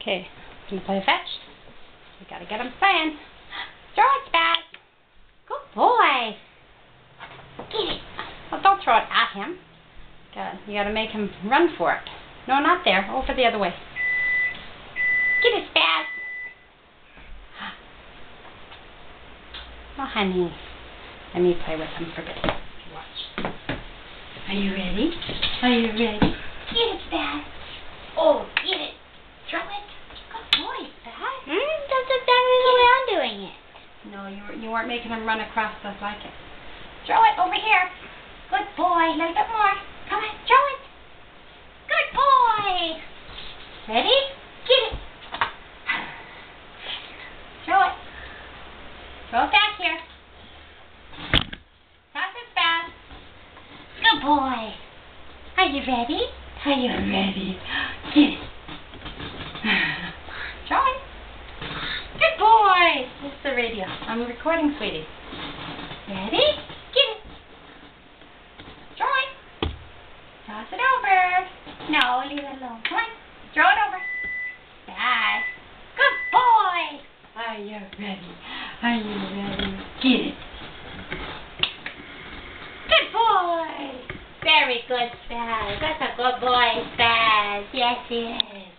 Okay, gonna play fetch. We gotta get him playing. Throw it, Spaz. Good boy. Get it. Well, don't throw it at him. Gotta, you gotta make him run for it. No, not there. Over the other way. Get it, Spaz. Oh, honey. Let me play with him for a bit. Watch. Are you ready? Are you ready? Get it, Spaz. Oh, get it. Throw it. Good boy, Spaz. Mm, that's exactly the way I'm doing it. No, you, were, you weren't making him run across just like it. Throw it over here. Good boy. A little bit more. Come on, throw it. Good boy. Ready? Get it. Throw it. Throw it back here. Toss it fast. Good boy. Are you ready? Are you ready? Get it. Throw it. Good boy. Is radio. I'm recording, sweetie. Ready? Get it. It. Toss it over. No, leave it alone. Come on. Throw it over. Back. Good boy. Are you ready? Are you ready? Get it. Good boy. Very good, Spaz. That's a good boy, Spaz. Yes, yes.